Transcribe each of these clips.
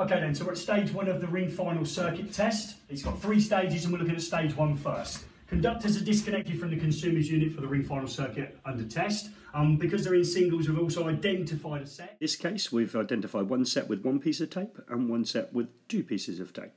Okay then, so we're at stage one of the ring final circuit test. It's got three stages and we're looking at stage one first. Conductors are disconnected from the consumer's unit for the ring final circuit under test. Um, because they're in singles, we've also identified a set. In this case, we've identified one set with one piece of tape and one set with two pieces of tape.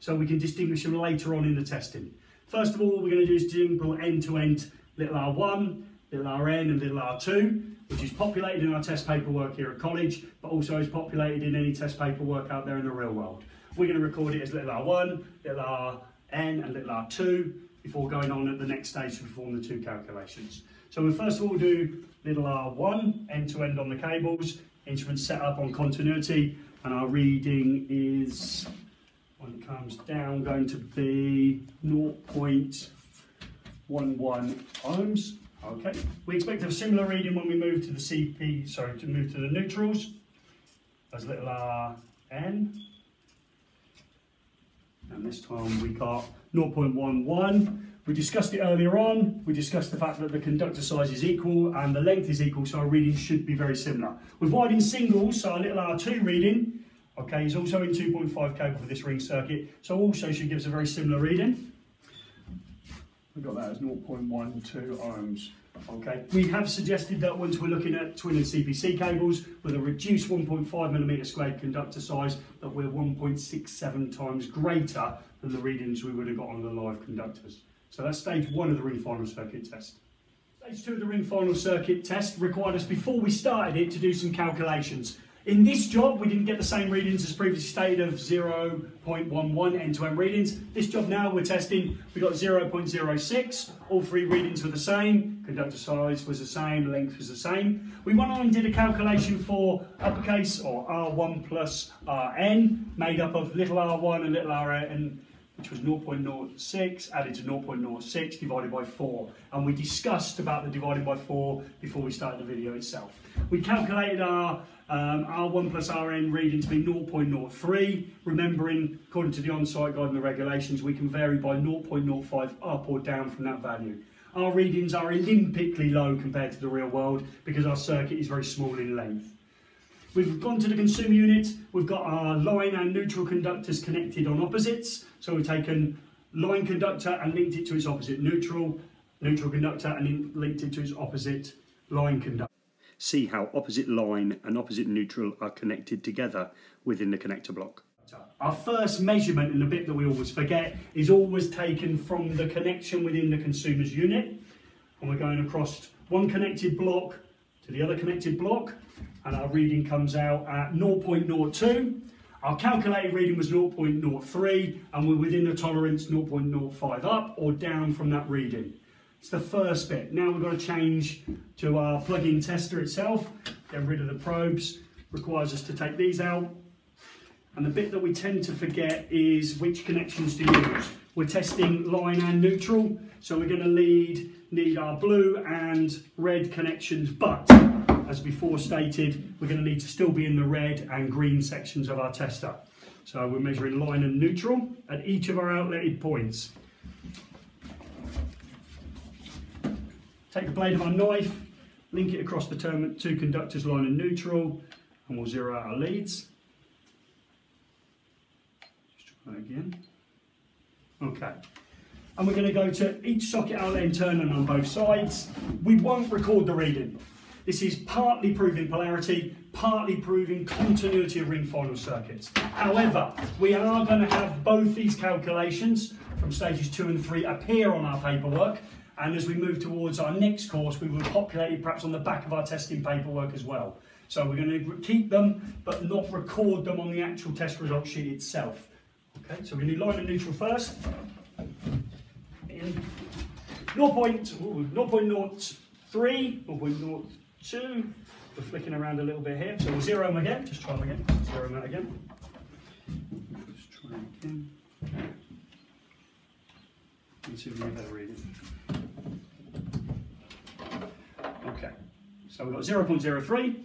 So we can distinguish them later on in the testing. First of all, what we're going to do is jingle end-to-end little r1, little rn and little r2, which is populated in our test paperwork here at college, but also is populated in any test paperwork out there in the real world. We're going to record it as little r1, little rn and little r2 before going on at the next stage to perform the two calculations. So we first of all do little r1, end-to-end on the cables, instrument set up on continuity, and our reading is, when it comes down, going to be 0.11 ohms. Okay, we expect a similar reading when we move to the CP, sorry, to move to the neutrals, as little r n. And this time we got 0.11. We discussed it earlier on. We discussed the fact that the conductor size is equal and the length is equal, so our reading should be very similar. With wide in singles, so our little R2 reading, okay, is also in 2.5 cable for this ring circuit, so also should give us a very similar reading. We've got that as 0.12 ohms. Okay, we have suggested that once we're looking at twin and CPC cables with a reduced 1.5 millimeter squared conductor size, that we're 1.67 times greater than the readings we would have got on the live conductors. So that's stage one of the ring final circuit test. Stage two of the ring final circuit test required us before we started it to do some calculations. In this job, we didn't get the same readings as previously stated of 0.11 end-to-end readings. This job now, we're testing, we got 0.06. All three readings were the same. Conductor size was the same, length was the same. We went on and did a calculation for uppercase, or R1 plus Rn, made up of little r1 and little rn, which was 0.06 added to 0.06 divided by 4. And we discussed about the divided by 4 before we started the video itself. We calculated our um, R1 plus Rn reading to be 0.03, remembering according to the on-site guide and the regulations we can vary by 0.05 up or down from that value. Our readings are olympically low compared to the real world because our circuit is very small in length. We've gone to the consumer unit, we've got our line and neutral conductors connected on opposites. So we've taken line conductor and linked it to its opposite neutral, neutral conductor and linked it to its opposite line conductor. See how opposite line and opposite neutral are connected together within the connector block. Our first measurement, and the bit that we always forget, is always taken from the connection within the consumer's unit. And we're going across one connected block to the other connected block and our reading comes out at 0.02. Our calculated reading was 0.03 and we're within the tolerance 0.05 up or down from that reading. It's the first bit. Now we've got to change to our plug-in tester itself. Get rid of the probes. Requires us to take these out. And the bit that we tend to forget is which connections to use. We're testing line and neutral, so we're going to lead, need our blue and red connections, but as before stated, we're going to need to still be in the red and green sections of our tester. So we're measuring line and neutral at each of our outletted points. Take the blade of our knife, link it across the two conductors line and neutral, and we'll zero out our leads. Just try again. Okay. And we're going to go to each socket outlet and turn on both sides. We won't record the reading. This is partly proving polarity, partly proving continuity of ring final circuits. However, we are going to have both these calculations from stages two and three appear on our paperwork. And as we move towards our next course, we will populate it perhaps on the back of our testing paperwork as well. So we're going to keep them, but not record them on the actual test result sheet itself. Okay, so we need line and neutral first. In 0.03, 0.02, two. We're flicking around a little bit here. So we'll zero them again. Just try them again. Zero them out again. Just try again. Let's see if we get better reading. Okay. So we've got 0.03.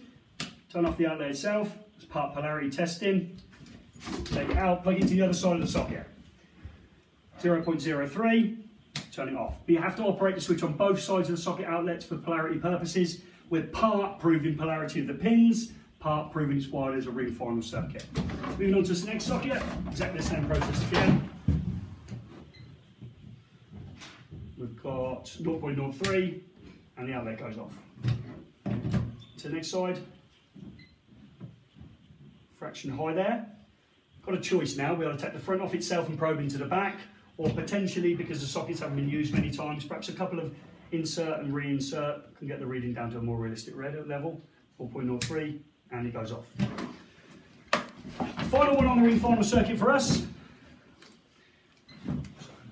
Turn off the outlet itself. It's part polarity testing. Take it out, plug it to the other side of the socket. 0.03, turn it off. But you have to operate the switch on both sides of the socket outlets for polarity purposes. We're part proving polarity of the pins, part, proving it's wired as a ring final circuit. Moving on to the next socket, exactly the same process again. We've got 0.03 and the outlet goes off. To the next side, fraction high there. Got a choice now, we either take the front off itself and probe into the back, or potentially, because the sockets haven't been used many times, perhaps a couple of insert and reinsert can get the reading down to a more realistic red level, 4.03, and it goes off. Final one on the ring final circuit for us.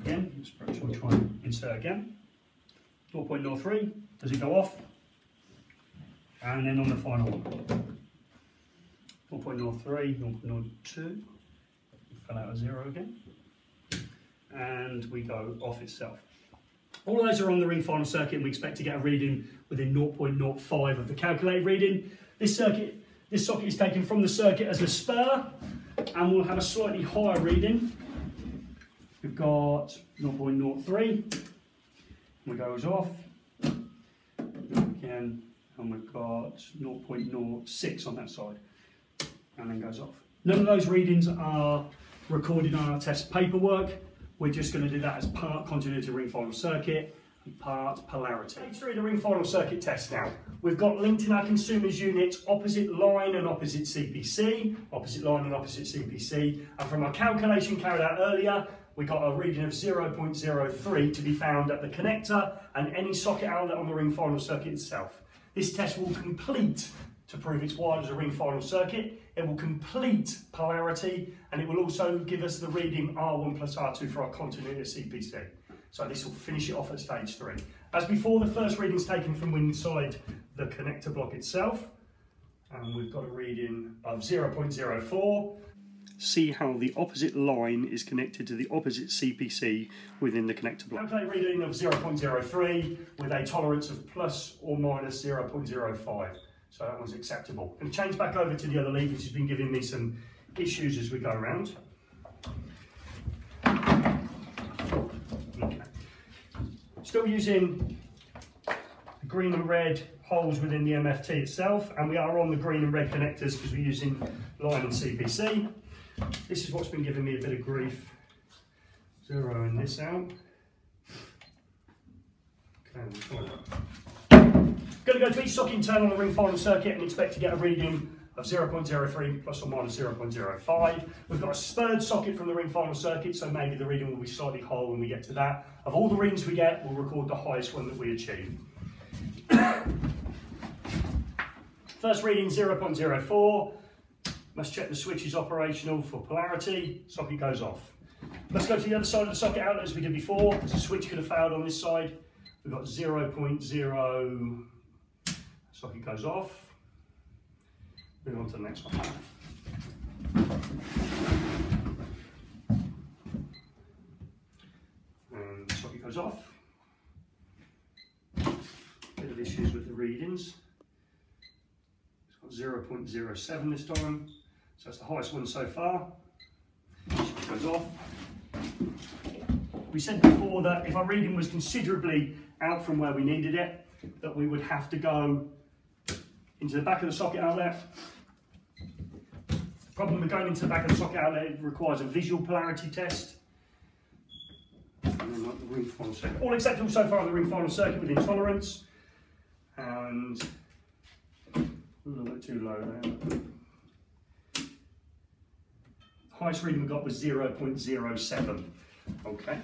Again, let's perhaps we'll try and insert again. 4.03, does it go off? And then on the final one. 4.03, 0.02, fell out of zero again. And we go off itself. All of those are on the ring final circuit and we expect to get a reading within 0.05 of the calculated reading. This circuit, this socket is taken from the circuit as a spur and we'll have a slightly higher reading. We've got 0.03 and it goes off. Again, and we've got 0.06 on that side and then goes off. None of those readings are recorded on our test paperwork. We're just going to do that as part continuity ring final circuit and part polarity. Let's through the ring final circuit test now. We've got linked in our consumers units opposite line and opposite CPC, opposite line and opposite CPC. And from our calculation carried out earlier, we got a reading of 0.03 to be found at the connector and any socket outlet on the ring final circuit itself. This test will complete to prove it's wired as a ring final circuit. It will complete polarity and it will also give us the reading R1 plus R2 for our continuity CPC. So this will finish it off at stage three. As before, the first reading is taken from inside the connector block itself. And we've got a reading of 0.04. See how the opposite line is connected to the opposite CPC within the connector block. Calculate reading of 0.03 with a tolerance of plus or minus 0.05. So that one's acceptable. And change back over to the other lead, which has been giving me some issues as we go around. Okay. Still using the green and red holes within the MFT itself, and we are on the green and red connectors because we're using line and CPC. This is what's been giving me a bit of grief. Zeroing this out. Okay. Going to go to each socket in turn on the ring final circuit and expect to get a reading of 0.03 plus or minus 0.05. We've got a spurred socket from the ring final circuit, so maybe the reading will be slightly higher when we get to that. Of all the readings we get, we'll record the highest one that we achieve. First reading 0.04. Must check the switch is operational for polarity. Socket goes off. Let's go to the other side of the socket outlet as we did before. The switch could have failed on this side. We've got 0.0 socket goes off. Move on to the next one. And socket goes off. Bit of issues with the readings. It's got 0.07 this time. So it's the highest one so far. Socket goes off. We said before that if our reading was considerably out from where we needed it, that we would have to go into the back of the socket outlet. The problem with going into the back of the socket outlet it requires a visual polarity test. And then like the ring final circuit. All acceptable so far on the ring final circuit within tolerance. And a little bit too low there. Highest reading we got was 0.07. Okay.